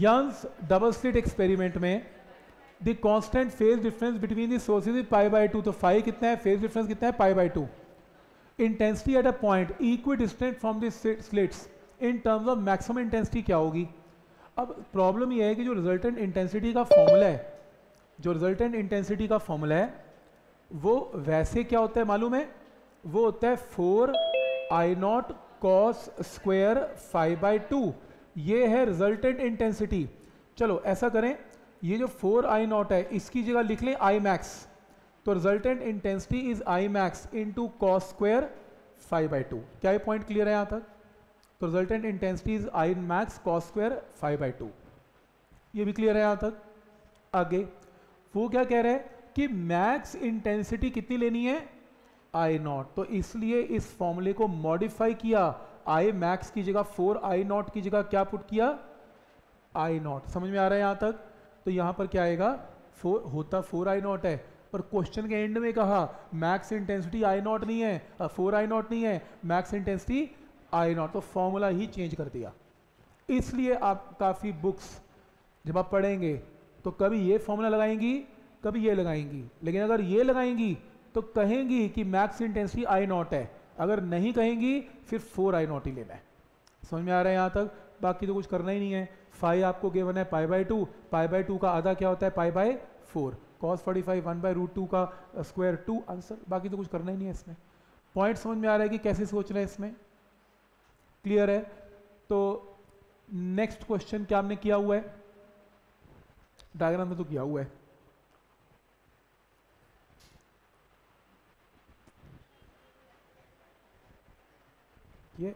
Jens double slit experiment में the constant phase difference between the sources is pi by two तो five कितना है? Phase difference कितना है? Pi by two intensity at a point equidistant from the slits in terms of maximum intensity क्या होगी? अब problem यह है कि जो रिजल्टेंट इंटेंसिटी का फॉर्मूला है, जो रिजल्टेंट इंटेंसिटी का फॉर्मूला है, वो वैसे क्या होता है मालूम है? वो होता है four I naught cos square five by two ये है रिजल्टेंट इंटेंसिटी चलो, ऐसा करें, ये जो फोर आई नॉट है, इसकी जगह लिख लें आई मैक्स तो resultant intensity is I max into cos square five by two क्या ये पॉइंट क्लियर है यहाँ तक? तो resultant intensity is I max cos square five by two ये भी क्लियर है यहाँ तक? आगे. वो क्या कह रहे हैं कि मैक्स इंटेंसिटी कितनी लेनी है? आई नॉट तो इसलिए इस फॉर्मूले को मॉडिफाई किया आई मैक्स की जगह फोर आई नॉट की जगह क्या पुट किया? आई नॉट समझ में आ रहा है यहाँ तक? तो यहाँ पर क्या आएगा? फोर होता फोर आई नॉट है। पर क्वेश्चन के एंड में कहा मैक्स इंटेंसिटी आई नॉट नहीं है। फोर आई नॉट नहीं है। मैक्स इंटेंसिटी आई नॉट तो फॉर्मूला ही चेंज कर दिया। इसलिए आप काफ़ी बुक्स जब आप पढ़ेंगे तो कभी ये फॉर्मूला लगाएँगी, कभी ये लगाएँगी। लेकिन अगर ये लगाएँगी तो कहेंगी कि मैक्स इंटेंसिटी आई नॉट है। अगर नहीं कहेंगी, फिर फोर आई नॉट ही लेना है। समझ में आ रहा है यहाँ तक? बाकी तो कुछ करना ही नहीं है। फाइव आपको गिवन है pi by two pi by two का आधा क्या होता है? Pi by four cos forty five one by root two का स्क्वायर टू आंसर बाकी तो कुछ करना ही नहीं है इसमें। पॉइंट समझ में आ रहा है कि कैसे सोच रहे हैं इसमें? क्लियर है? तो नेक्स्ट क्वेश्चन क्या हमने किया हुआ है? डायग्राम में तो किया हुआ है। ये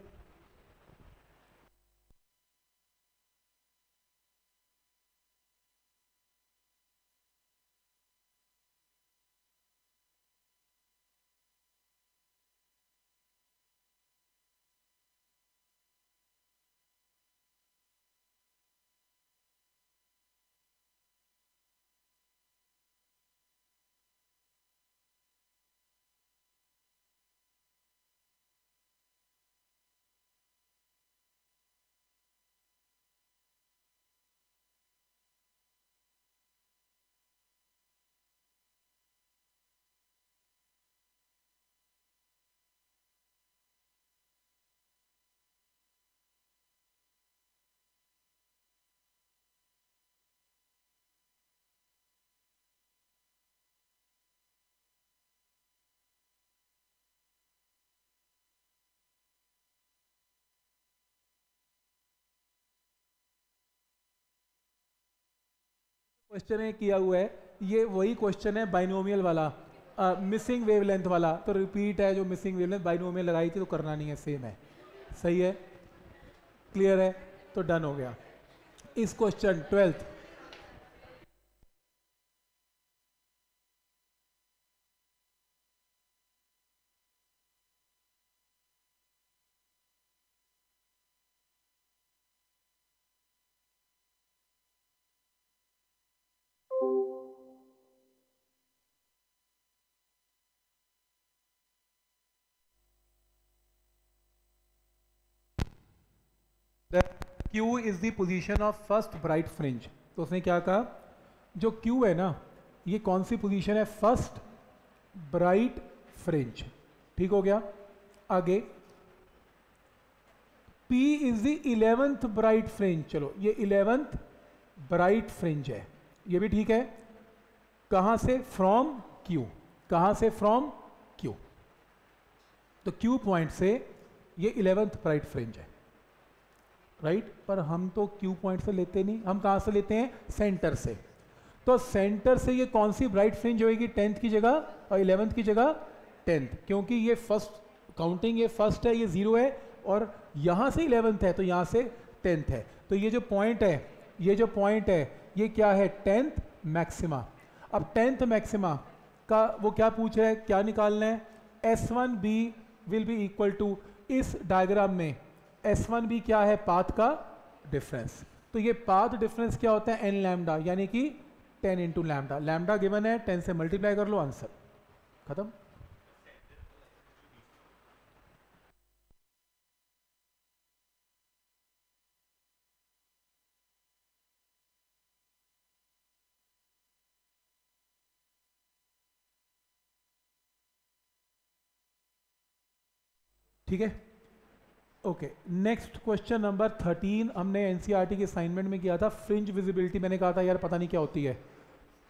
क्वेश्चन किया हुआ है। ये वही क्वेश्चन है बाइनोमियल वाला। मिसिंग uh, वेवलेंथ वाला। तो रिपीट है जो मिसिंग वेवलेंथ बाइनोमियल लगाई थी तो करना नहीं है सेम है। सही है? क्लियर है? तो डन हो गया। इस question twelfth Q is the position of first bright fringe तो उसने क्या कहा? जो Q है ना, ये कौन सी पोजीशन है? फ़र्स्ट ब्राइट फ्रिंज ठीक हो गया? आगे. P is the eleventh bright fringe चलो, ये इलेवेंथ ब्राइट फ्रिंज है। ये भी ठीक है। कहाँ से फ्रॉम क्यू कहाँ से फ्रॉम क्यू तो Q पॉइंट से ये इलेवेंथ ब्राइट फ्रिंज है। Right right? पर हम तो क्यू पॉइंट से लेते नहीं। हम कहाँ से लेते हैं? सेंटर से। तो सेंटर से ये कौन सी ब्राइट फ्रिंज होगी टेंथ की जगह और इलेवेंथ की जगह टेंथ क्योंकि ये फ़र्स्ट काउंटिंग ये फ़र्स्ट है, ये ज़ीरो है और यहाँ से इलेवेंथ है तो यहाँ से टेंथ है। तो ये जो पॉइंट है, ये जो पॉइंट है ये क्या है? टेंथ मैक्सिमा अब टेंथ मैक्सिमा का वो क्या पूछ रहा है? क्या निकालना है? S one B will be equal to इस डायग्राम में एस वन बी क्या है? पाथ का डिफरेंस तो ये पाथ डिफरेंस क्या होता है? एन लैमडा यानी कि ten into lambda lambda given है टेन से मल्टीप्लाई कर लो आंसर खत्म? ठीक है? Okay next question number thirteen हमने एनसीईआरटी के असाइनमेंट में किया था फ्रिंज विजिबिलिटी मैंने कहा था, यार, पता नहीं क्या होती है।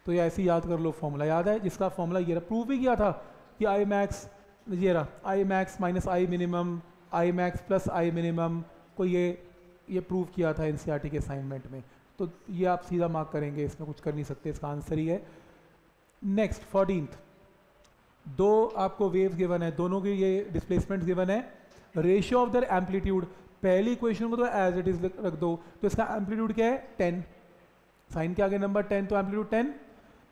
तो ये ऐसे याद कर लो फॉर्मूला याद है जिसका फॉर्मूला ये रहा? प्रूव भी किया था कि आई मैक्स ये रहा I max minus I minimum I max plus I minimum को ये ये प्रूव किया था एनसीईआरटी के असाइनमेंट में। तो ये आप सीधा मार्क करेंगे, इसमें कुछ कर नहीं सकते, इसका आंसर ही है। नेक्स्ट फोर्टीनथ दो आपको वेव्स गिवन है, दोनों की ये डिस्प्लेसमेंट गिवन है। रेशियो ऑफ़ दर एम्पलीट्यूड पहली इक्वेशन को तो एज इट इज़ रख दो तो इसका एम्पलीट्यूड क्या है? टेन साइन के आगे नंबर टेन तो एम्पलीट्यूड टेन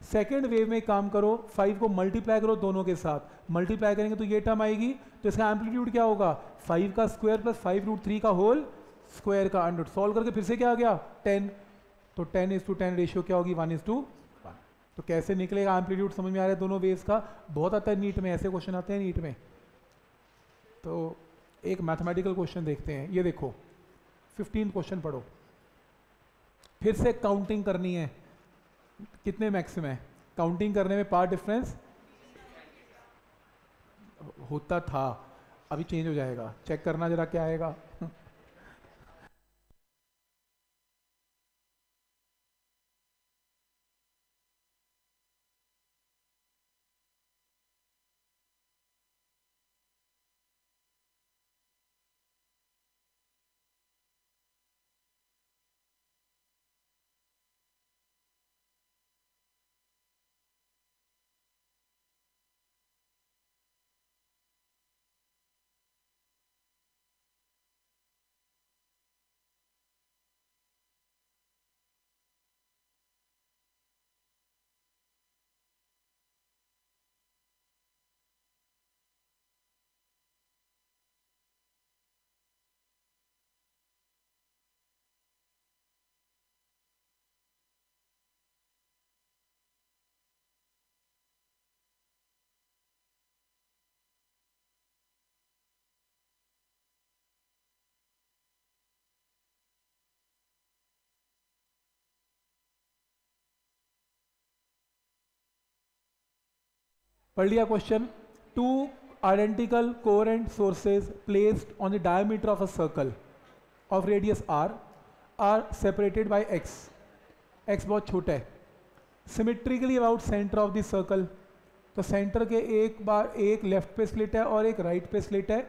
सेकेंड वेव में काम करो फाइव को मल्टीप्लाई करो दोनों के साथ। मल्टीप्लाई करेंगे तो ये टर्म आएगी तो इसका एम्पलीट्यूड क्या होगा? फाइव का square plus five root three का होल स्क्वायर का अंडर सॉल्व करके फिर से क्या आ गया? टेन तो ten is to ten ratio क्या होगी? वन इज़ टू तो कैसे निकलेगा? एम्पलीट्यूड समझ में आ रहा है दोनों वेव्स का। बहुत आता है नीट में, ऐसे क्वेश्चन आते हैं नीट में। तो एक मैथमेटिकल क्वेश्चन देखते हैं। ये देखो फिफ्टीन क्वेश्चन पढ़ो। फिर से काउंटिंग करनी है। कितने मैक्सिम है काउंटिंग करने में पार्ट डिफरेंस होता था। अभी चेंज हो जाएगा। चेक करना जरा क्या आएगा। पढ़ लिया question two identical coherent sources placed on the diameter of a circle of radius r are separated by x. X बहुत छोटा है. Symmetrically about centre of the circle तो सेंटर के एक बार एक लेफ़्ट पे स्लिट है और एक राइट right पे स्लिट है.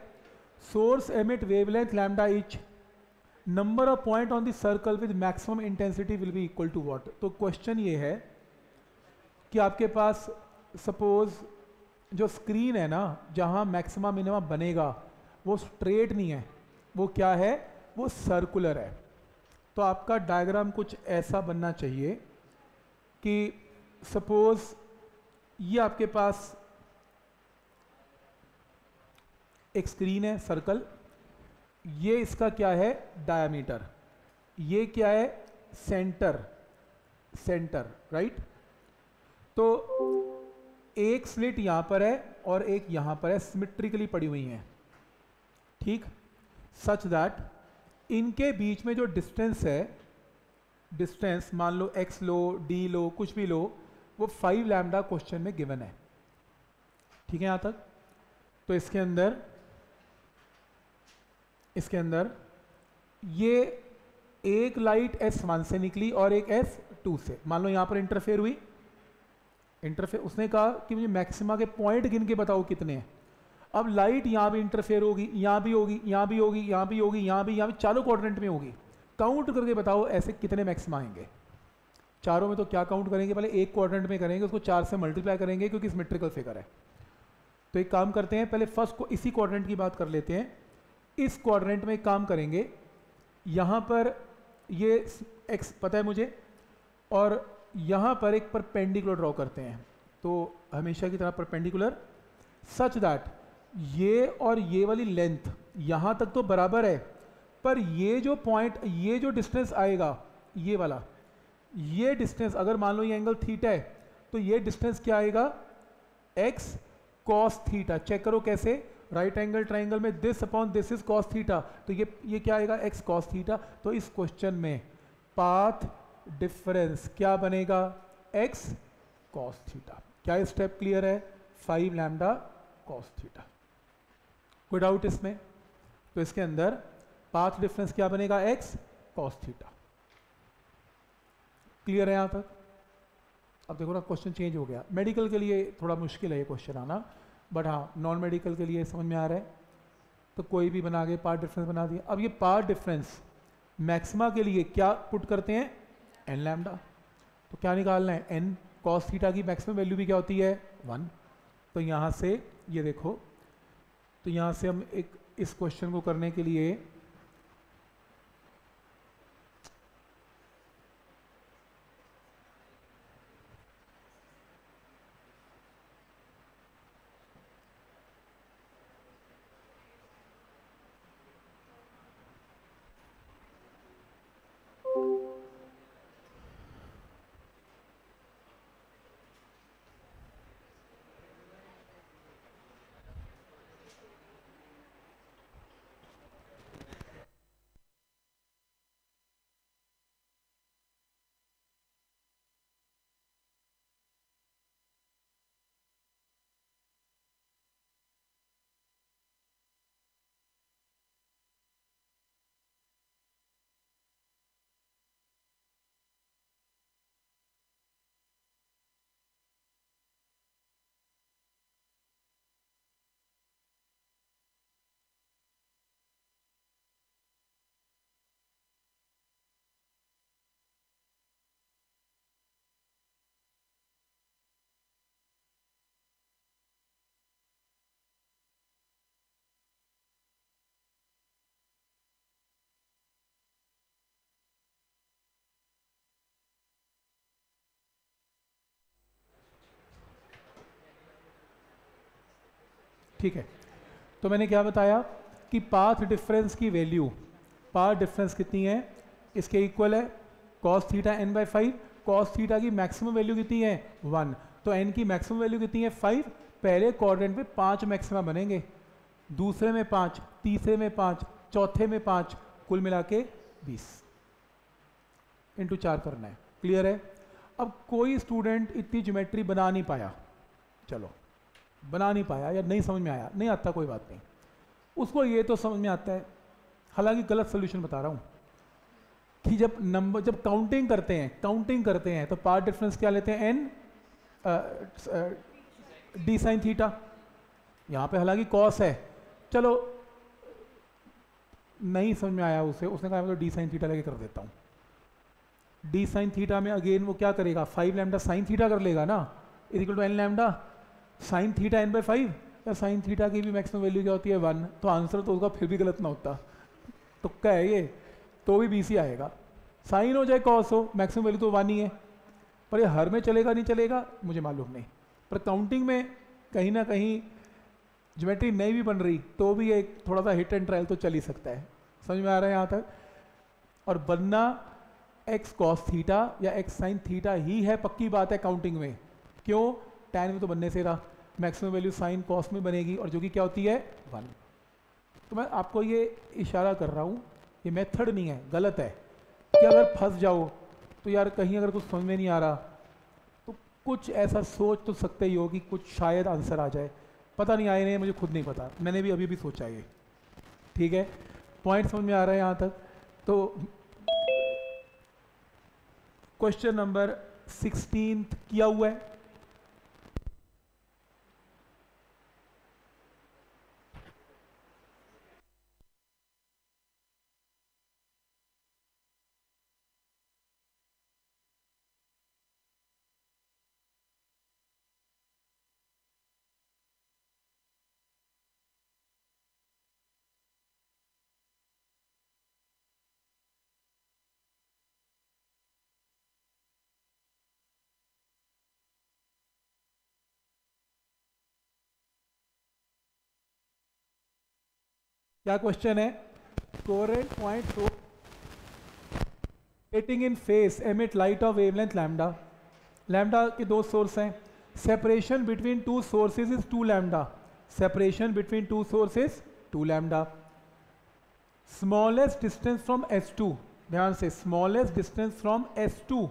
Source emit wavelength lambda each number of point on the circle with maximum intensity will be equal to what तो क्वेश्चन ये है कि आपके पास सपोज़ जो स्क्रीन है ना, जहाँ मैक्सिमम मिनिमम बनेगा, वो स्ट्रेट नहीं है। वो क्या है? वो सर्कुलर है। तो आपका डायग्राम कुछ ऐसा बनना चाहिए कि सपोज़ ये आपके पास एक स्क्रीन है सर्कल ये इसका क्या है? डायमीटर ये क्या है? सेंटर सेंटर राइट तो एक स्लिट यहाँ पर है और एक यहाँ पर है सिमेट्रिकली पड़ी हुई हैं। ठीक? सच दैट इनके बीच में जो डिस्टेंस है डिस्टेंस मान लो एक्स लो डी लो, कुछ भी लो, वो फाइव लैमडा क्वेश्चन में गिवन है। ठीक है यहाँ तक? तो इसके अंदर इसके अंदर ये एक लाइट एस वन से निकली और एक एस टू से। मान लो यहाँ पर इंटरफेयर हुई। इंटरफेयर उसने कहा कि मुझे मैक्सिमा के पॉइंट गिन के बताओ कितने हैं। अब लाइट यहाँ भी इंटरफेयर होगी, यहाँ भी होगी, यहाँ भी होगी, यहाँ भी होगी, यहाँ भी यहाँ भी, चारों क्वाड्रेंट में होगी। काउंट करके बताओ ऐसे कितने मैक्सिमा आएँगे। चारों में तो क्या काउंट करेंगे? पहले एक क्वाड्रेंट में करेंगे, उसको चार से मल्टीप्लाई करेंगे, क्योंकि सिमेट्रिकल फिगर है। तो एक काम करते हैं, पहले फ़र्स्ट को इसी क्वाड्रेंट की बात कर लेते हैं। इस क्वाड्रेंट में काम करेंगे, यहाँ पर ये एक्स पता है मुझे? और यहाँ पर एक परपेंडिकुलर ड्रॉ करते हैं। तो हमेशा की तरह परपेंडिकुलर सच दैट ये और ये वाली लेंथ यहाँ तक तो बराबर है, पर ये जो पॉइंट ये जो डिस्टेंस आएगा, ये वाला, ये डिस्टेंस अगर मान लो ये एंगल थीटा है तो ये डिस्टेंस क्या आएगा? एक्स कॉस थीटा चेक करो कैसे? राइट एंगल ट्राइंगल में this upon this is cos theta तो ये ये क्या आएगा? एक्स कॉस थीटा तो इस क्वेश्चन में पाथ डिफरेंस क्या बनेगा? एक्स कॉस थीटा क्या स्टेप क्लियर है? फाइव लैमडा कॉस थीटा कोई डाउट इसमें. तो इसके अंदर पाथ डिफरेंस क्या बनेगा? एक्स कॉस थीटा क्लियर है यहाँ तक? अब देखो ना क्वेश्चन चेंज हो गया. मेडिकल के लिए थोड़ा मुश्किल है ये क्वेश्चन आना. बट हाँ नॉन मेडिकल के लिए समझ में आ रहा है. तो कोई भी बना के पार्ट डिफरेंस बना दिया. अब ये पार्ट डिफरेंस मैक्सिमा के लिए क्या पुट करते हैं? एन लैमडा तो क्या निकालना है? एन कॉस थीटा की मैक्सिमम वैल्यू भी क्या होती है? वन तो यहाँ से ये देखो तो यहाँ से हम एक, इस क्वेश्चन को करने के लिए ठीक है। तो मैंने क्या बताया कि पाथ डिफरेंस की वैल्यू पाथ डिफरेंस कितनी है? इसके इक्वल है cos theta n by five cos theta की मैक्सिमम वैल्यू कितनी है? वन तो एन की मैक्सिमम वैल्यू कितनी है? फाइव पहले क्वाड्रेंट पे पाँच मैक्सिमम बनेंगे। दूसरे में पाँच, तीसरे में पाँच, चौथे में पाँच, कुल मिला के बीस। इंटू चार करना है। क्लियर है? अब कोई स्टूडेंट इतनी ज्योमेट्री बना नहीं पाया। चलो। बना नहीं पाया या नहीं समझ में आया, नहीं आता कोई बात नहीं। उसको ये तो समझ में आता है, हालाँकि गलत सोल्यूशन बता रहा हूँ, कि जब नंबर जब काउंटिंग करते हैं काउंटिंग करते हैं तो पार्ट डिफरेंस क्या लेते हैं? एन डी साइन थीटा यहाँ पे हालाँकि कॉस है। चलो, नहीं समझ में आया उसे, उसने कहा मैं तो डी साइन थीटा लेके कर देता हूँ। डी साइन थीटा में अगेन वो क्या करेगा? फाइव लैमडा साइन थीटा कर लेगा ना? Equal to n lambda sine theta n by five या साइन थीटा की भी मैक्सिमम वैल्यू क्या होती है? वन तो आंसर तो उसका फिर भी गलत ना होता। तुक्का है ये? तो भी बी सी आएगा। साइन हो जाए कॉस हो मैक्सिमम वैल्यू तो वन ही है। पर ये हर में चलेगा, नहीं चलेगा, मुझे मालूम नहीं। पर काउंटिंग में कहीं ना कहीं ज्योमेट्री नहीं भी बन रही तो भी एक थोड़ा सा हिट एंड ट्रायल तो चल ही सकता है। समझ में आ रहा है यहाँ तक? और बनना एक्स कॉस थीटा या एक्स साइन थीटा ही है, पक्की बात है काउंटिंग में। क्यों? टैन में तो बनने से रहा। मैक्सिमम वैल्यू साइन कॉस में बनेगी और जो कि क्या होती है? वन तो मैं आपको ये इशारा कर रहा हूँ। ये मेथड नहीं है, गलत है। कि अगर फंस जाओ तो यार कहीं अगर कुछ समझ में नहीं आ रहा तो कुछ ऐसा सोच तो सकते ही हो कि कुछ शायद आंसर आ जाए। पता नहीं, आए नहीं, मुझे खुद नहीं पता। मैंने भी अभी भी सोचा ये। ठीक है? पॉइंट समझ में आ रहा है यहाँ तक। तो क्वेश्चन नंबर सिक्सटीन किया हुआ है। क्या क्वेश्चन है? Coherent point rotating in phase emit light of wavelength lambda lambda के दो सोर्स हैं. Separation between two sources is two lambda separation between two sources two lambda smallest distance from S two ध्यान से smallest distance from S two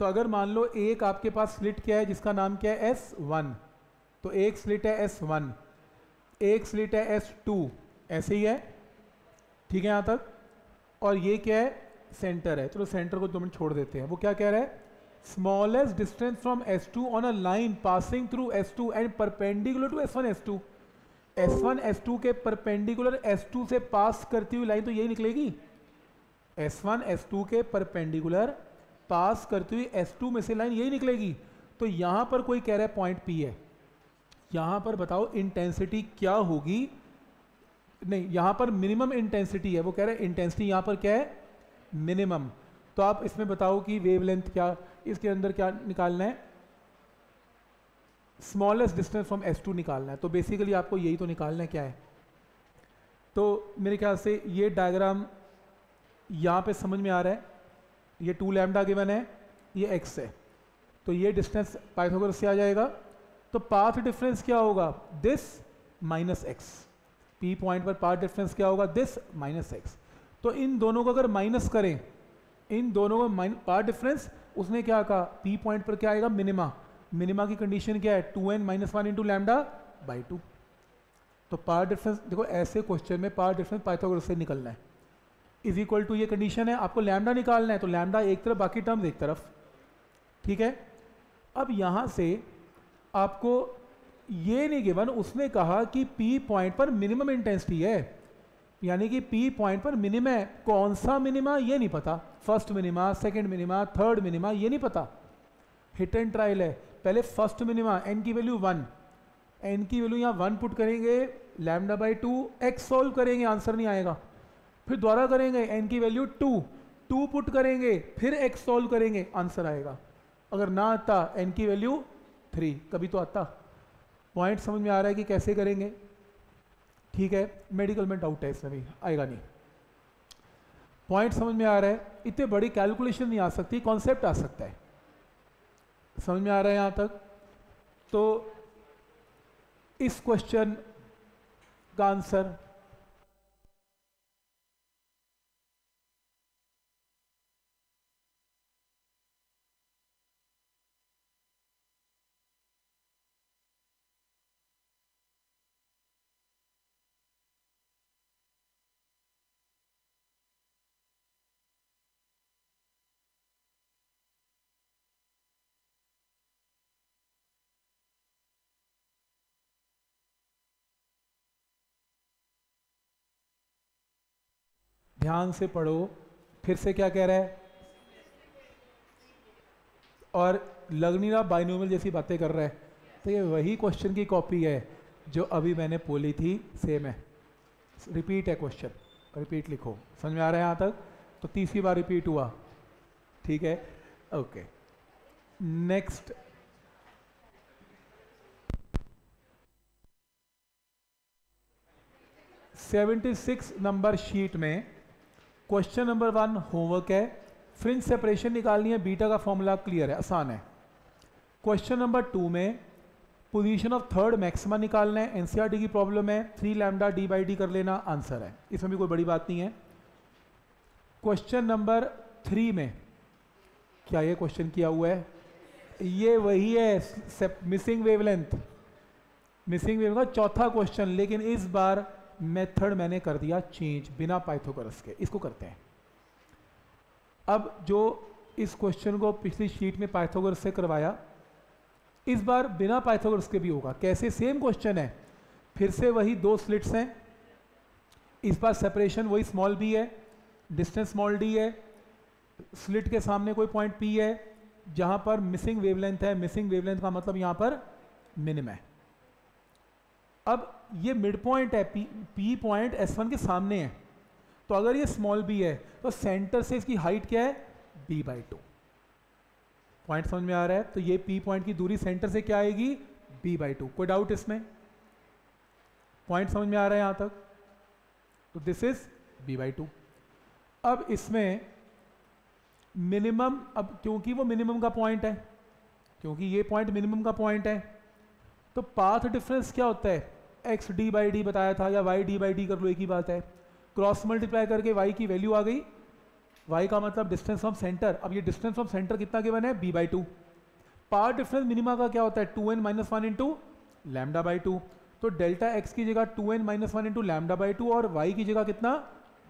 तो अगर मान लो एक आपके पास स्लिट क्या है, जिसका नाम क्या है? एस वन तो एक स्लिट है एस वन एक स्लिट है एस टू ऐसे ही है। ठीक है यहाँ तक? और ये क्या है? सेंटर है। चलो सेंटर को दो मिनट छोड़ देते हैं। वो क्या कह रहा है? Smallest distance from S two on a line passing through S two and perpendicular to S one S two S one S two के परपेंडिकुलर एस टू से पास करती हुई लाइन तो यही निकलेगी। एस वन एस टू के perpendicular pass करती हुई एस टू में से लाइन यही निकलेगी। तो यहाँ पर कोई कह रहा है पॉइंट पी है। यहाँ पर बताओ इंटेंसिटी क्या होगी? नहीं, यहाँ पर मिनिमम इंटेंसिटी है, वो कह रहे हैं इंटेंसिटी यहाँ पर क्या है? मिनिमम तो आप इसमें बताओ कि वेवलेंथ क्या, इसके अंदर क्या निकालना है? Smallest distance from S two निकालना है। तो बेसिकली आपको यही तो निकालना है क्या है? तो मेरे ख्याल से ये डायग्राम यहाँ पे समझ में आ रहा है। ये टू लैमडा गिवन है, ये एक्स है। तो ये डिस्टेंस पाइथागोरस से आ जाएगा। तो पाथ डिफरेंस क्या होगा? This minus x P point पर पाथ डिफरेंस क्या होगा? दिस माइनस एक्स तो इन दोनों को अगर माइनस करें, इन दोनों का पार्ट डिफरेंस उसने क्या कहा? पी पॉइंट पर क्या आएगा? मिनिमा मिनिमा की कंडीशन क्या है? Two n minus one into lambda by two तो पार्ट डिफरेंस देखो ऐसे क्वेश्चन में पार्ट डिफरेंस पाइथागोरस से निकलना है। इज़ इक्वल टू ये कंडीशन है, आपको लैमडा निकालना है तो लैमडा एक तरफ़, बाकी टर्म्स एक तरफ़। ठीक है? अब यहाँ से आपको ये नहीं गिवन उसने कहा कि पी पॉइंट पर मिनिमम इंटेंसिटी है। यानी कि पी पॉइंट पर मिनिमम है। कौन सा मिनिमा ये नहीं पता। First minima second minima third minima ये नहीं पता। हिट एंड ट्रायल है। पहले फ़र्स्ट मिनिमा एन की वैल्यू वन एन की वैल्यू यहाँ वन पुट करेंगे lambda by two x solve करेंगे आंसर नहीं आएगा। फिर दोबारा करेंगे एन की वैल्यू टू टू पुट करेंगे, फिर एक्स सॉल्व करेंगे आंसर आएगा। अगर ना आता एन की वैल्यू थ्री कभी तो आता। पॉइंट समझ में आ रहा है कि कैसे करेंगे? ठीक है मेडिकल में डाउट है इसमें भी, आएगा नहीं। पॉइंट समझ में आ रहा है, इतने बड़ी कैलकुलेशन नहीं आ सकती कॉन्सेप्ट आ सकता है। समझ में आ रहा है यहाँ तक? तो इस क्वेश्चन का आंसर ध्यान से पढ़ो, फिर से क्या कह रहा है? और लगनीरा बाइनोमियल जैसी बातें कर रहा है। तो ये वही क्वेश्चन की कॉपी है, जो अभी मैंने बोली थी सेम है। रिपीट है क्वेश्चन रिपीट लिखो। समझ में आ रहा है यहाँ तक? तो तीसरी बार रिपीट हुआ। ठीक है? Okay next seventy six number sheet में क्वेश्चन नंबर वन होमवर्क है। फ्रिंज सेपरेशन निकालनी है बीटा का फॉर्मूला क्लियर है, आसान है। क्वेश्चन नंबर टू में पोजीशन ऑफ़ थर्ड मैक्सिमा निकालना है एनसीईआरटी की प्रॉब्लम है three lambda D by d कर लेना आंसर है। इसमें भी कोई बड़ी बात नहीं है। क्वेश्चन नंबर थ्री में, क्या ये क्वेश्चन किया हुआ है? ये वही है मिसिंग वेवलेंथ मिसिंग वेव का चौथा क्वेश्चन लेकिन इस बार मेथड मैंने कर दिया चेंज बिना पाइथोगोरस के। इसको करते हैं। अब जो इस क्वेश्चन को पिछली शीट में पाइथोगोरस से करवाया, इस बार बिना पाइथोगोरस के भी होगा। कैसे? सेम क्वेश्चन है। फिर से वही दो स्लिट्स हैं। इस बार सेपरेशन वही स्मॉल बी है। डिस्टेंस स्मॉल डी है। स्लिट के सामने कोई पॉइंट पी है। जहाँ पर मिसिंग वेवलेंथ है। मिसिंग वेवलेंथ का मतलब यहाँ पर मिनिम है। अब ये मिड पॉइंट है पी पॉइंट एस वन के सामने है। तो अगर ये स्मॉल बी है तो सेंटर से इसकी हाइट क्या है? बी बाई टू पॉइंट समझ में आ रहा है? तो ये पी पॉइंट की दूरी सेंटर से क्या आएगी? बी बाई टू कोई डाउट इसमें? पॉइंट समझ में आ रहा है यहाँ तक? तो this is b by two अब इसमें मिनिमम अब क्योंकि वो मिनिमम का पॉइंट है, क्योंकि ये पॉइंट मिनिमम का पॉइंट है तो पाथ डिफरेंस क्या होता है? एक्स डी बाई डी बताया था या वाई डी बाई डी कर लो, एक ही बात है। क्रॉस मल्टीप्लाई करके वाई की वैल्यू आ गई। वाई का मतलब डिस्टेंस फ्रॉम सेंटर अब ये डिस्टेंस फ्रॉम सेंटर कितना गिवन है? B by two path difference minima का क्या होता है? Two n minus one into lambda by two तो डेल्टा एक्स की जगह two n minus one into lambda by two और वाई की जगह कितना?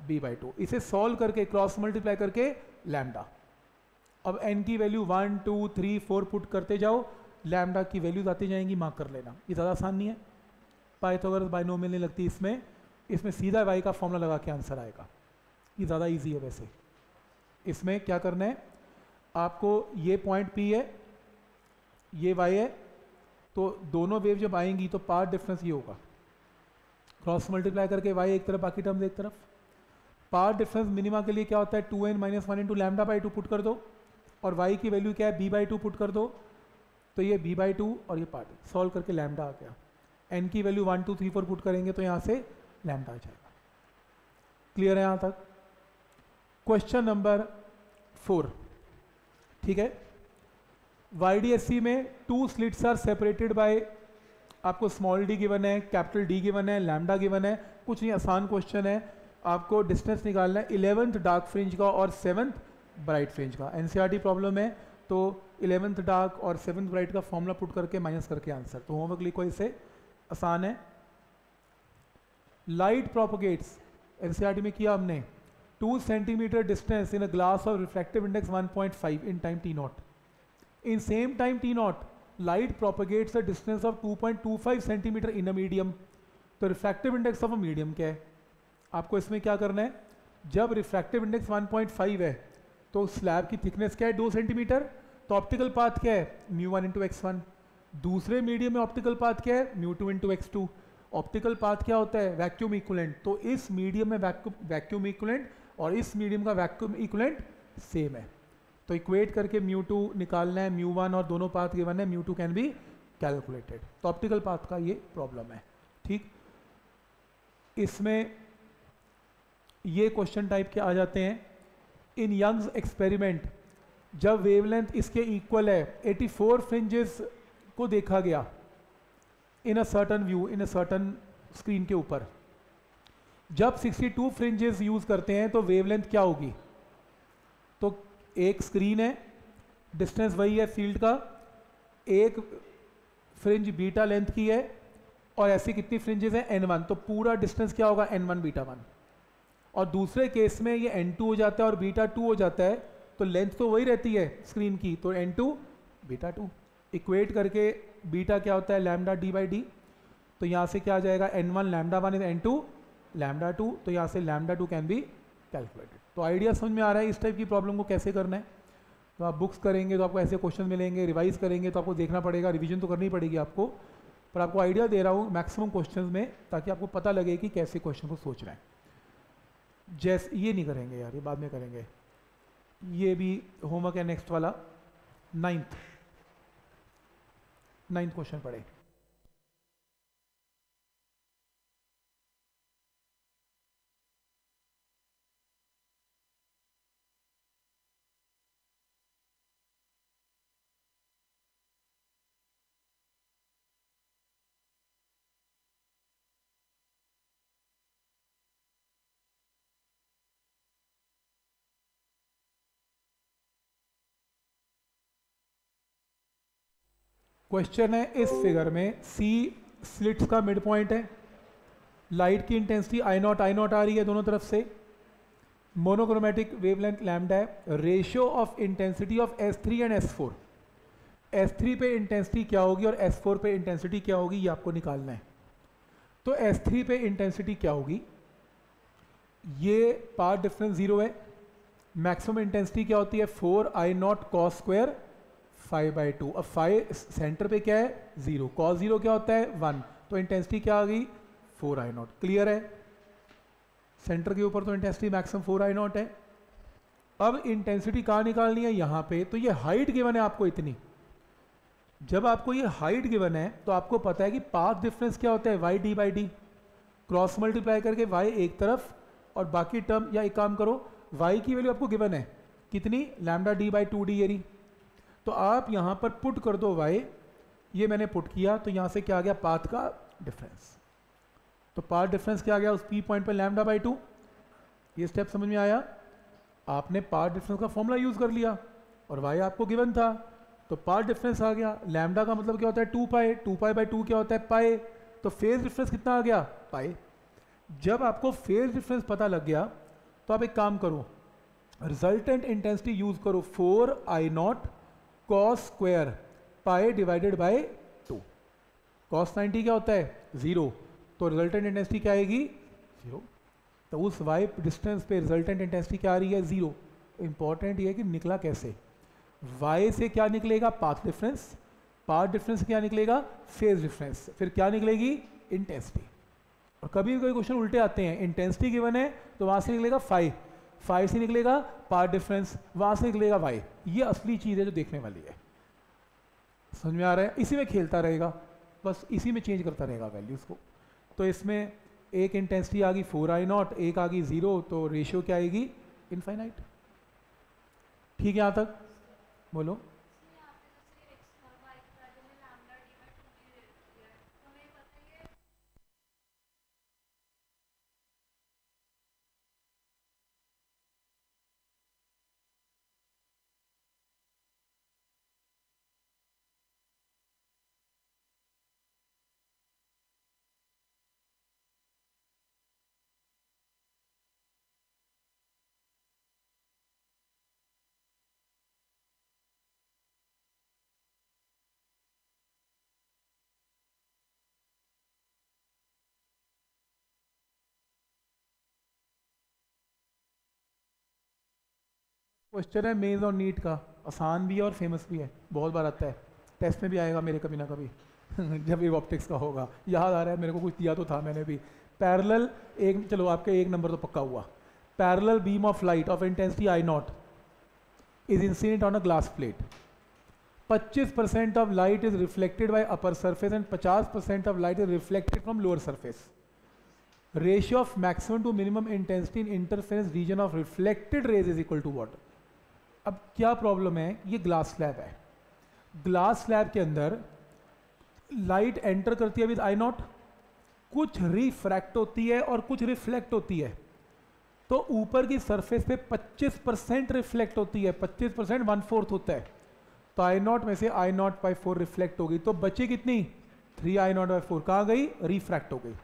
बी बाई टू इसे सॉल्व करके क्रॉस मल्टीप्लाई करके लैमडा अब एन की value one two three four put करते जाओ। लैमडा की वैल्यूज़ आती जाएँगी मार्क कर लेना। ये ज़्यादा आसान नहीं है। पाइथागोरस बाइनोमियल नहीं लगती इसमें। इसमें सीधा वाई का फॉर्मूला लगा के आंसर आएगा। ये ज़्यादा इजी है वैसे। इसमें क्या करना है? आपको ये पॉइंट पी है, ये वाई है तो दोनों वेव जब आएँगी तो पार्ट डिफरेंस ये होगा। क्रॉस मल्टीप्लाई करके वाई एक तरफ़, बाकी टर्म्स एक तरफ़। पार्ट डिफरेंस मिनिमा के लिए क्या होता है? Two n minus one into lambda by two put कर दो। और वाई की वैल्यू क्या है? बी बाई टू पुट कर दो। तो ये बी बाई टू और ये पार्ट सॉल्व करके लैमडा आ गया। एन की value one two three four put करेंगे तो यहाँ से लैमडा आ जाएगा। क्लियर है यहाँ तक? क्वेश्चन नंबर फोर ठीक है? वाई में two slits are separated by आपको स्मॉल डी गिवन है कैपिटल डी गिवन है लैमडा गिवन है। कुछ नहीं, आसान क्वेश्चन है। आपको डिस्टेंस निकालना है इलेवंथ डार्क फ्रिंज का और सेवंथ ब्राइट फ्रिंज का। एनसीईआरटी प्रॉब्लम है तो इलेवंथ डार्क और सेवंथ ब्राइट का फॉर्मूला पुट करके माइनस करके आंसर तो होमवर्क लिखो इसे। आसान है। लाइट प्रोपोगेट्स एनसीईआरटी में किया हमने। Two centimetre distance in a glass of reflective index 1.5 in time t naught in same time t naught light propagates a distance of 2.25 centimetre in a medium तो refractive index of a medium क्या है? आपको इसमें क्या करना है? जब refractive index 1.5 है तो स्लैब की थिकनेस क्या है? दो सेंटीमीटर तो ऑप्टिकल पाथ क्या है? Mu one into x one दूसरे मीडियम में ऑप्टिकल पाथ क्या है? Mu two into x two optical path क्या होता है? वैक्यूम इक्वलेंट तो इस मीडियम में वैक्यूम इक्वलेंट और इस मीडियम का वैक्यूम इक्वलेंट सेम है. तो इक्वेट करके म्यू टू निकालना है म्यू वन और दोनों पाथ गिवन है mu two can be calculated तो ऑप्टिकल पाथ का ये प्रॉब्लम है. ठीक? इसमें ये क्वेश्चन टाइप के आ जाते हैं. इन यंग्स एक्सपेरिमेंट जब वेवलेंथ इसके इक्वल है 84 फ्रिंजेस को देखा गया in a certain view in a certain screen के ऊपर। जब 62 फ्रिंजेस यूज़ करते हैं तो वेवलेंथ क्या होगी? तो एक स्क्रीन है डिस्टेंस वही है फ़ील्ड का, एक फ्रिंज बीटा लेंथ की है, और ऐसी कितनी फ्रिंजेस हैं? एन वन तो पूरा डिस्टेंस क्या होगा? एन वन बीटा वन और दूसरे केस में ये एन टू हो जाता है और बीटा टू हो जाता है तो लेंथ तो वही रहती है स्क्रीन की तो n two beta two equate करके बीटा क्या होता है? लैमडा डी बाई डी तो यहाँ से क्या आ जाएगा? N one lambda one is n two lambda two तो यहाँ से lambda two can be calculated तो आइडिया समझ में आ रहा है इस टाइप की प्रॉब्लम को कैसे करना है? तो आप बुक्स करेंगे तो आपको ऐसे क्वेश्चन मिलेंगे रिवाइज करेंगे तो आपको देखना पड़ेगा रिविजन तो करनी पड़ेगी आपको। पर आपको आइडिया दे रहा हूँ मैक्सिमम क्वेश्चन में, ताकि आपको पता लगे कि कैसे क्वेश्चन को सोच रहे हैं। जैसे, ये नहीं करेंगे यार, ये बाद में करेंगे। ये भी होमवर्क है नेक्स्ट वाला नाइन्थ नाइन्थ क्वेश्चन पढ़े। क्वेश्चन है इस फिगर में सी स्लिट्स का मिड पॉइंट है लाइट की intensity I naught I naught आ रही है दोनों तरफ़ से मोनोक्रोमेटिक वेवलेंथ लैम्डा है ratio of intensity of S three and S four S three पे इंटेंसिटी क्या होगी और एस फोर पे इंटेंसिटी क्या होगी, ये आपको निकालना है। तो एस थ्री पे इंटेंसिटी क्या होगी? ये पार्ट डिफरेंस ज़ीरो है मैक्सिमम इंटेंसिटी क्या होती है? Four I naught cos square five by two अब फाइव सेंटर पे क्या है? ज़ीरो कॉस ज़ीरो क्या होता है? वन तो इंटेंसिटी क्या आ गई? फोर आई नॉट क्लियर है? सेंटर के ऊपर तो intensity maximum four I naught है। अब इंटेंसिटी कहाँ निकालनी है? यहाँ पे। तो ये हाइट गिवन है आपको इतनी। जब आपको ये हाइट गिवन है तो आपको पता है कि पाथ डिफरेंस क्या होता है? Y d by D cross multiply करके वाई एक तरफ़ और बाकी टर्म या एक काम करो वाई की वैल्यू आपको गिवन है। कितनी? Lambda D by two d एरी तो आप यहाँ पर पुट कर दो वाई ये मैंने पुट किया तो यहाँ से क्या आ गया? पाथ का डिफरेंस तो पाथ डिफरेंस क्या आ गया? उस पी पॉइंट पर लैमडा बाई टू ये स्टेप समझ में आया? आपने पाथ डिफरेंस का फॉर्मूला यूज़ कर लिया, और वाई आपको गिवन था। तो पाथ डिफरेंस आ गया। लैमडा का मतलब क्या होता है? टू पाए टू पाए बाई टू क्या होता है? पाए तो फ़ेज़ डिफरेंस कितना आ गया? पाए जब आपको फ़ेज़ डिफरेंस पता लग गया तो आप एक काम करो। रिजल्टेंट इंटेंसिटी यूज़ करो। Four I naught cos square pi divided by two cos ninety क्या होता है? ज़ीरो तो रिजल्टेंट इंटेंसिटी क्या आएगी? ज़ीरो तो उस वाई डिस्टेंस पे रिजल्टेंट इंटेंसिटी क्या आ रही है? ज़ीरो इंपॉर्टेंट ये है कि निकला कैसे? वाई से क्या निकलेगा? पाथ डिफरेंस पाथ डिफरेंस क्या निकलेगा? फ़ेज़ डिफरेंस फिर क्या निकलेगी? इंटेंसिटी और कभी कोई क्वेश्चन उल्टे आते हैं इंटेंसिटी गिवन है तो वहाँ से निकलेगा फाइव फाइव से निकलेगा पार्ट डिफरेंस वहाँ से निकलेगा वाई ये असली चीज़ है जो देखने वाली है। समझ में आ रहा है? इसी में खेलता रहेगा। बस इसी में चेंज करता रहेगा वैल्यूज़ को। तो इसमें एक इंटेंसिटी आ गई फोर आई नॉट एक आ गई ज़ीरो तो रेशियो क्या आएगी? इनफाइनाइट ठीक है, यहाँ तक? बोलो। क्वेश्चन है मेज और नीट का। आसान भी है और फ़ेमस भी है। बहुत बार आता है। टेस्ट में भी आएगा मेरे कभी ना कभी। जब ये ऑप्टिक्स का होगा। याद आ रहा है, मेरे को कुछ दिया तो था मैंने भी। पैरेलल एक, चलो आपके एक नंबर तो पक्का हुआ। Parallel beam of light of intensity I naught is incident on a glass plate 25 percent of light is reflected by upper surface and 50 percent of light is reflected from lower surface ratio of maximum to minimum intensity in interference region of reflected rays is equal to what अब क्या problem है? ये glass slab है। Glass slab के अंदर light enter करती है with I naught कुछ रिफ्रैक्ट होती है और कुछ रिफ्लेक्ट होती है। तो ऊपर की सरफेस पे 25 परसेंट रिफ्लेक्ट होती है। 25 परसेंट वन फोर्थ होता है। तो आई नॉट में से I naught by four reflect हो गई तो बची कितनी? Three I naught by four कहाँ गई? रिफ्रैक्ट हो गई।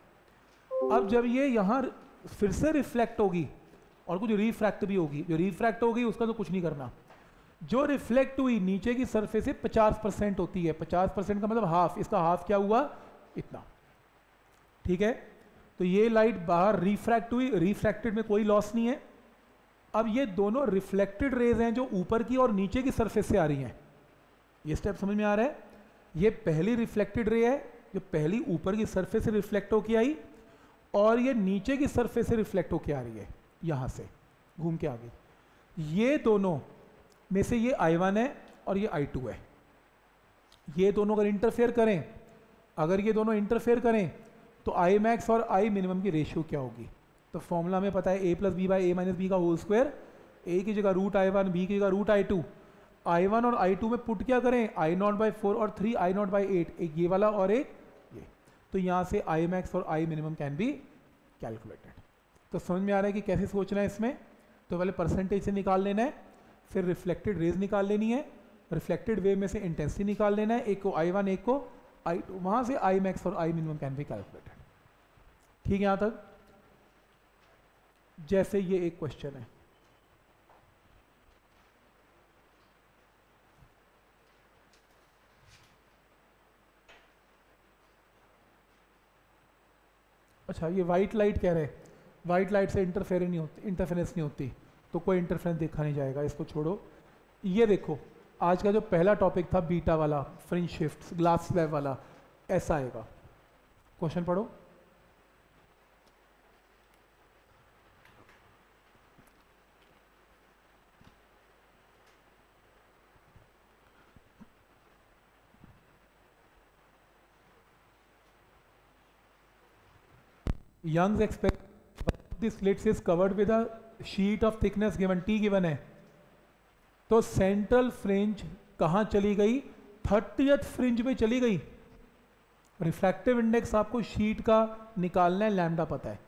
अब जब ये यहाँ फिर से रिफ्लेक्ट होगी और कुछ रिफ्रैक्ट भी होगी। जो रिफ्रैक्ट होगी, उसका तो कुछ नहीं करना। जो रिफ्लेक्ट हुई, नीचे की सरफेस से 50 परसेंट होती है। 50 परसेंट का मतलब हाफ़ इसका हाफ़ क्या हुआ? इतना। ठीक है? तो ये लाइट बाहर रिफ्रैक्ट हुई। रिफ्रैक्टेड में कोई लॉस नहीं है। अब ये दोनों रिफ्लेक्टेड रेज हैं जो ऊपर की और नीचे की सरफेस से आ रही हैं। ये स्टेप समझ में आ रहा है? ये पहली रिफ्लेक्टेड रे है, जो पहली ऊपर की सरफेस से रिफ्लेक्ट होकर आई और ये नीचे की सरफेस से रिफ्लेक्ट होकर आ रही है। यहाँ से, घूम के आगे। ये दोनों में से ये आई वन है और ये आई टू है। ये दोनों अगर इंटरफेयर करें, अगर ये दोनों इंटरफेयर करें तो आई मैक्स और आई मिनिमम की रेशियो क्या होगी? तो फॉर्मूला में पता है A plus B by A minus B का होल स्क्वायर ए की जगह रूट आई वन बी की जगह root I two I one और आई टू में पुट क्या करें? आई नॉट बाई फोर और three I not by eight एक ये वाला और एक ये। तो यहाँ से आई मैक्स और I minimum can be calculated तो समझ में आ रहा है कि कैसे सोचना है इसमें? तो पहले परसेंटेज से निकाल लेना है, फिर रिफ्लेक्टेड रेज निकाल लेनी है रिफ्लेक्टेड वेव में से इंटेंसिटी निकाल लेना है, एक को आई वन एक को आई टू वहाँ से आई मैक्स और I minimum can be calculated ठीक है यहाँ तक? जैसे ये एक क्वेश्चन है। अच्छा ये वाइट लाइट कह रहे हैं। वाइट लाइट से इंटरफेयर नहीं होती इंटरफेरेंस नहीं होती तो कोई इंटरफेरेंस देखा नहीं जाएगा, इसको छोड़ो। ये देखो, आज का जो पहला टॉपिक था बीटा वाला फ्रिंज शिफ्ट ग्लास स्लैब वाला, ऐसा आएगा। क्वेश्चन पढ़ो। Young's expect the slits is covered with a sheet of thickness given, t है। तो सेंट्रल फ्रिंज कहाँ चली गई? थर्टियथ फ्रिंज में चली गई। रिफ्रैक्टिव इंडेक्स आपको शीट का निकालना है लैमडा पता है।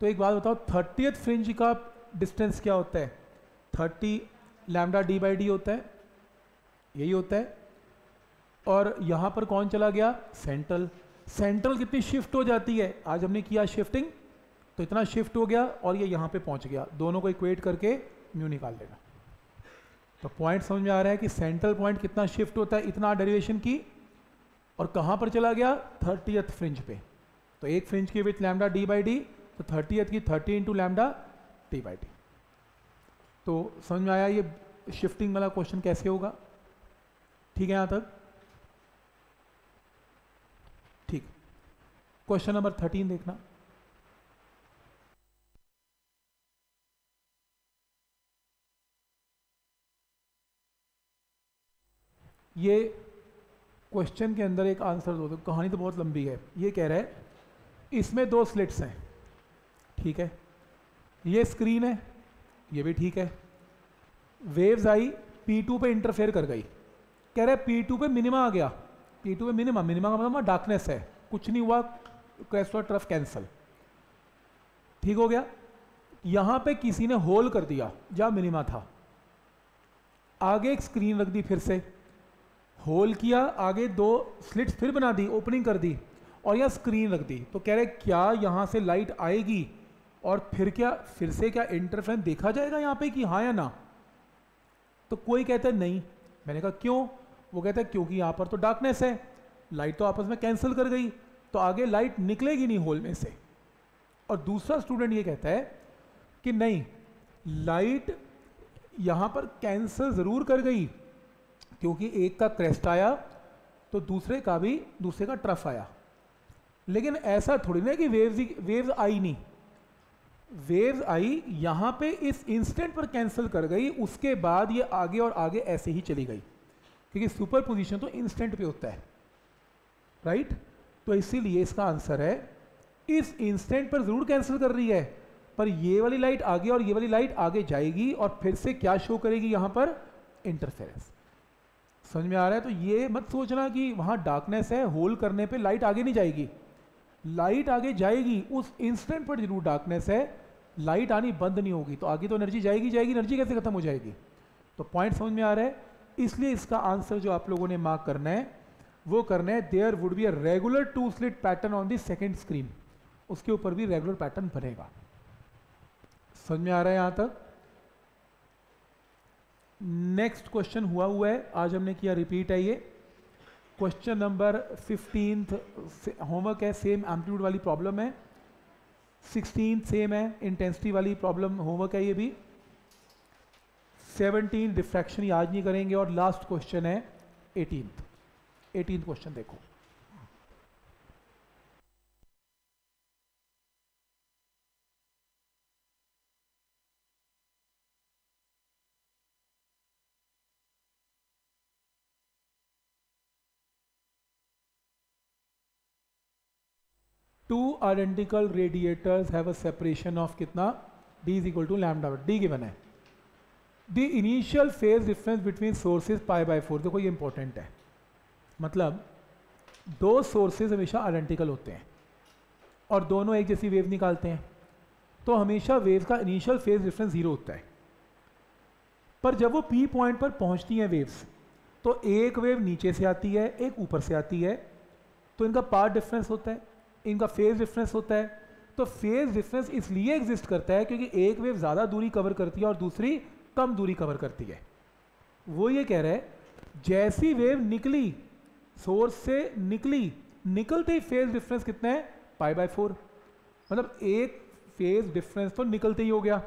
तो एक बात बताओ थर्टियथ फ्रिंज का डिस्टेंस क्या होता है? Thirty lambda D by D होता है। यही होता है। और यहाँ पर कौन चला गया? सेंट्रल सेंट्रल कितनी शिफ्ट हो जाती है? आज हमने किया शिफ्टिंग तो इतना शिफ्ट हो गया और ये यहाँ पे पहुँच गया। दोनों को इक्वेट करके म्यू निकाल लेना। तो पॉइंट समझ में आ रहा है कि सेंट्रल पॉइंट कितना शिफ्ट होता है, इतना डेरिवेशन की और कहाँ पर चला गया? थर्टीथ फ्रिंज पे। तो एक फ्रिंज की with lambda D by D तो थर्टीथ की thirty into lambda D by D तो समझ में आया ये शिफ्टिंग वाला क्वेश्चन कैसे होगा? ठीक है यहाँ तक? ठीक। क्वेश्चन नंबर थर्टीन देखना। ये क्वेश्चन के अंदर एक आंसर दो कहानी तो बहुत लंबी है। ये कह रहा है, इसमें दो स्लिट्स हैं, ठीक है? ये स्क्रीन है, ये भी ठीक है। वेव्स आई P2 पे इंटरफेयर कर गई। कह रहा है P2 पे मिनिमा आ गया। P2 पे मिनिमा मिनिमा का मतलब डार्कनेस है। कुछ नहीं हुआ क्रेस्ट और ट्रफ कैंसल ठीक हो गया? यहाँ पे किसी ने होल कर दिया, जहाँ मिनिमा था। आगे एक स्क्रीन रख दी फिर से। होल किया, आगे दो स्लिट्स फिर बना दी, ओपनिंग कर दी और यहाँ स्क्रीन रख दी। तो कह रहे क्या यहाँ से लाइट आएगी? और फिर क्या, फिर से क्या इंटरफ्रेंस देखा जाएगा यहाँ पे कि हाँ या ना? तो कोई कहता है, नहीं। मैंने कहा, क्यों? वो कहता है, क्योंकि यहाँ पर तो डार्कनेस है। लाइट तो आपस में कैंसिल कर गई। तो आगे लाइट निकलेगी नहीं होल में से। और दूसरा स्टूडेंट ये कहता है कि, नहीं, लाइट यहाँ पर कैंसिल ज़रूर कर गई। क्योंकि एक का क्रेस्ट आया तो दूसरे का भी, दूसरे का ट्रफ आया। लेकिन ऐसा थोड़ी ना कि वेव्स वेव्स आई नहीं। वेव्स आई, यहाँ पे इस इंस्टेंट पर कैंसिल कर गई, उसके बाद ये आगे और आगे ऐसे ही चली गई। क्योंकि सुपर पोजिशन तो इंस्टेंट पे होता है। राइट तो इसीलिए इसका आंसर है, इस इंस्टेंट पर ज़रूर कैंसिल कर रही है, पर ये वाली लाइट आगे और ये वाली लाइट आगे जाएगी और फिर से क्या शो करेगी यहाँ पर? इंटरफेरेंस समझ में आ रहा है? तो ये मत सोचना कि वहाँ डार्कनेस है होल करने पे लाइट आगे नहीं जाएगी। लाइट आगे जाएगी, उस इंस्टेंट पर ज़रूर डार्कनेस है लाइट आनी बंद नहीं होगी। तो आगे तो एनर्जी जाएगी जाएगी एनर्जी कैसे खत्म हो जाएगी? तो पॉइंट समझ में आ रहा है? इसलिए इसका आंसर जो आप लोगों ने मार्क करना है, वो करना है there would be a regular two slit pattern on the second screen उसके ऊपर भी रेगुलर पैटर्न बनेगा। समझ में आ रहा है यहाँ तक? नेक्स्ट क्वेश्चन हुआ हुआ है, आज हमने किया रिपीट है ये क्वेश्चन नंबर फिफ्टीन होमवर्क है सेम एम्पलीट्यूड वाली प्रॉब्लम है। सिक्सटीन सेम है इंटेंसिटी वाली प्रॉब्लम होमवर्क है ये भी। सेवनटीन डिफ्रैक्शन आज नहीं करेंगे और लास्ट क्वेश्चन है एटीनथ एटीन क्वेश्चन देखो। Two identical radiators have a separation of कितना? D is equal to lambda D given है. The initial phase difference between sources pi by four देखो ये इंपॉर्टेंट है. मतलब दो सोर्सेज हमेशा आइडेंटिकल होते हैं. और दोनों एक जैसी वेव निकालते हैं. तो हमेशा वेव का इनिशियल फ़ेज़ डिफरेंस ज़ीरो होता है. पर जब वो पी पॉइंट पर पहुँचती हैं वेव्स तो एक वेव नीचे से आती है, एक ऊपर से आती है तो इनका पार्ट डिफरेंस होता है. इनका फ़ेज़ डिफरेंस होता है। तो फ़ेज़ डिफरेंस इसलिए एग्जिस्ट करता है क्योंकि एक वेव ज़्यादा दूरी कवर करती है और दूसरी कम दूरी कवर करती है। वो ये कह रहा है, जैसी वेव निकली सोर्स से निकली, निकलते ही फ़ेज़ डिफरेंस कितना है? पाई बाय फोर मतलब एक फ़ेज़ डिफरेंस तो निकलते ही हो गया।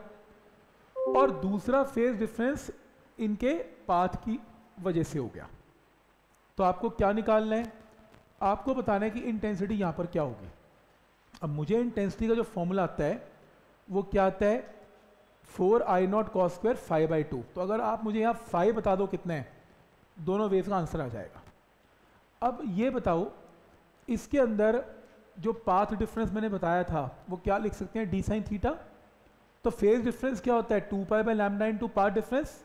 और दूसरा फ़ेज़ डिफरेंस इनके पाथ की वजह से हो गया। तो आपको क्या निकालना है? आपको बताना है कि इंटेंसिटी यहाँ पर क्या होगी। अब मुझे इंटेंसिटी का जो फॉर्मूला आता है, वो क्या आता है? Four I not cos square five by two तो अगर आप मुझे यहाँ फाइव बता दो कितने हैं, दोनों वेव का आंसर आ जाएगा। अब ये बताओ, इसके अंदर जो पाथ डिफरेंस मैंने बताया था, वो क्या लिख सकते हैं? डी साइन थीटा तो फ़ेज़ डिफरेंस क्या होता है? Two pi by lambda into two path difference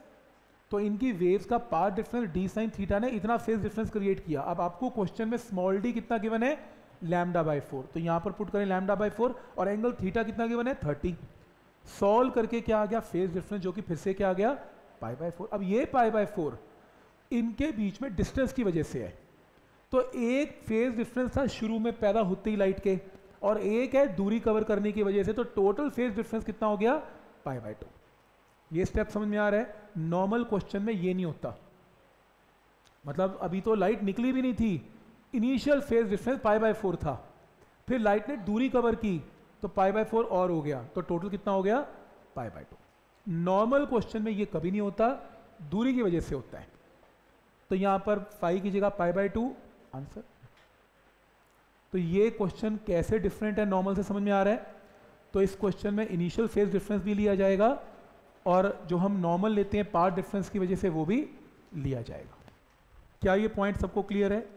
तो इनकी वेव्स का path difference D sine theta ने इतना फ़ेज़ डिफरेंस क्रिएट किया। अब आपको क्वेश्चन में स्मॉल डी कितना गिवन है? लैमडा बाई फोर तो यहाँ पर पुट करें लैमडा बाई फोर और एंगल थीटा कितना गिवन है? थर्टी सॉल्व करके क्या आ गया? फ़ेज़ डिफरेंस जो कि फिर से क्या आ गया? पाई बाय फोर अब ये पाई बाय फोर इनके बीच में डिस्टेंस की वजह से है। तो एक फ़ेज़ डिफरेंस था शुरू में पैदा होते ही लाइट के और एक है दूरी कवर करने की वजह से। तो टोटल फ़ेज़ डिफरेंस कितना हो गया? पाई बाय टू ये स्टेप समझ में आ रहा है नॉर्मल क्वेश्चन में ये नहीं होता। मतलब अभी तो लाइट निकली भी नहीं थी। Initial phase difference pi by four था। फिर लाइट ने दूरी कवर की तो पाई बाय फोर और हो गया। तो टोटल कितना हो गया? Pi by two normal question में ये कभी नहीं होता, दूरी की वजह से होता है। तो यहाँ पर फाइव की जगह पाई बाय टू आंसर तो ये क्वेश्चन कैसे डिफरेंट है नॉर्मल से समझ में आ रहा है? तो इस क्वेश्चन में इनिशियल फ़ेज़ डिफरेंस भी लिया जाएगा। और जो हम नॉर्मल लेते हैं पार्ट डिफरेंस की वजह से वो भी लिया जाएगा। क्या ये पॉइंट सबको क्लियर है?